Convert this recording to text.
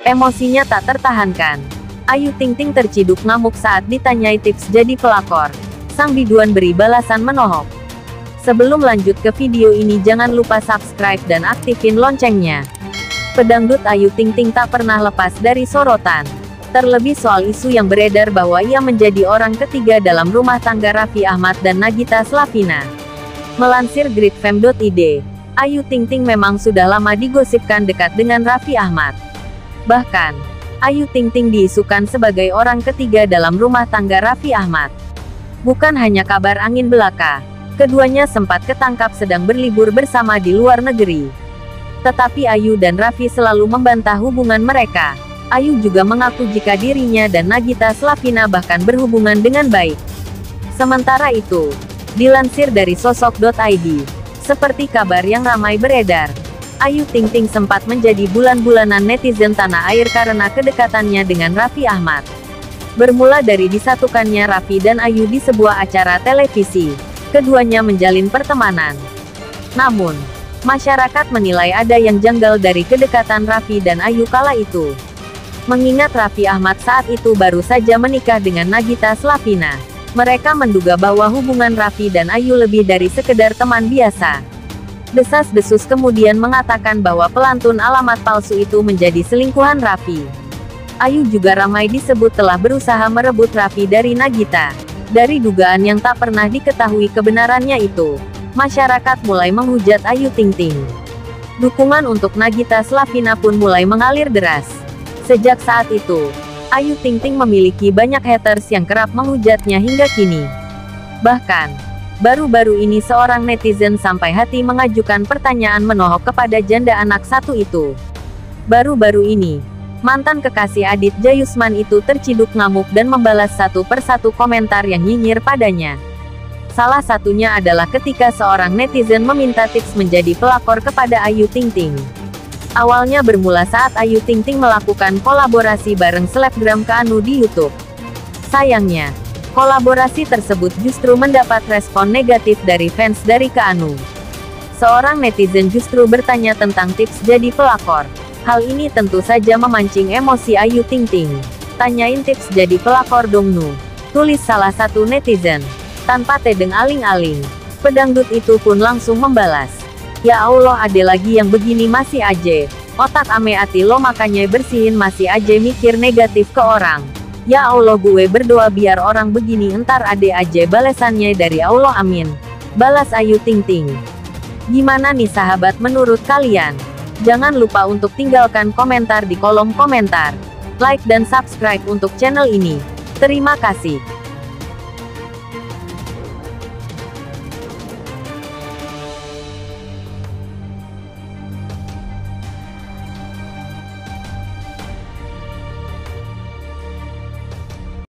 Emosinya tak tertahankan. Ayu Ting Ting terciduk ngamuk saat ditanyai tips jadi pelakor. Sang biduan beri balasan menohok. Sebelum lanjut ke video ini jangan lupa subscribe dan aktifin loncengnya. Pedangdut Ayu Ting Ting tak pernah lepas dari sorotan. Terlebih soal isu yang beredar bahwa ia menjadi orang ketiga dalam rumah tangga Raffi Ahmad dan Nagita Slavina. Melansir gridfam.id, Ayu Ting Ting memang sudah lama digosipkan dekat dengan Raffi Ahmad. Bahkan, Ayu Ting Ting diisukan sebagai orang ketiga dalam rumah tangga Raffi Ahmad. Bukan hanya kabar angin belaka, keduanya sempat ketangkap sedang berlibur bersama di luar negeri. Tetapi Ayu dan Raffi selalu membantah hubungan mereka. Ayu juga mengaku jika dirinya dan Nagita Slavina bahkan berhubungan dengan baik. Sementara itu, dilansir dari sosok.id, seperti kabar yang ramai beredar, Ayu Ting Ting sempat menjadi bulan-bulanan netizen tanah air karena kedekatannya dengan Raffi Ahmad. Bermula dari disatukannya Raffi dan Ayu di sebuah acara televisi, keduanya menjalin pertemanan. Namun, masyarakat menilai ada yang janggal dari kedekatan Raffi dan Ayu kala itu. Mengingat Raffi Ahmad saat itu baru saja menikah dengan Nagita Slavina. Mereka menduga bahwa hubungan Raffi dan Ayu lebih dari sekedar teman biasa. Desas-desus kemudian mengatakan bahwa pelantun alamat palsu itu menjadi selingkuhan Raffi. Ayu juga ramai disebut telah berusaha merebut Raffi dari Nagita. Dari dugaan yang tak pernah diketahui kebenarannya itu, masyarakat mulai menghujat Ayu Ting Ting. Dukungan untuk Nagita Slavina pun mulai mengalir deras. Sejak saat itu, Ayu Ting Ting memiliki banyak haters yang kerap menghujatnya hingga kini. Bahkan, Baru-baru ini seorang netizen sampai hati mengajukan pertanyaan menohok kepada janda anak satu itu. Baru-baru ini, mantan kekasih Adit Jayusman itu terciduk ngamuk dan membalas satu persatu komentar yang nyinyir padanya. Salah satunya adalah ketika seorang netizen meminta tips menjadi pelakor kepada Ayu Ting Ting. Awalnya bermula saat Ayu Ting Ting melakukan kolaborasi bareng selebgram Keanu di YouTube. Sayangnya, Kolaborasi tersebut justru mendapat respon negatif dari fans dari Keanu. Seorang netizen justru bertanya tentang tips jadi pelakor. Hal ini tentu saja memancing emosi Ayu Ting Ting. Tanyain tips jadi pelakor dong Nu. Tulis salah satu netizen. Tanpa tedeng aling-aling. Pedangdut itu pun langsung membalas. Ya Allah ade lagi yang begini masih aja. Otak ame ati lo makanya bersihin masih aja mikir negatif ke orang. Ya Allah gue berdoa biar orang begini entar ade aja balesannya dari Allah amin. Balas Ayu Ting Ting. Gimana nih sahabat menurut kalian? Jangan lupa untuk tinggalkan komentar di kolom komentar. Like dan subscribe untuk channel ini. Terima kasih.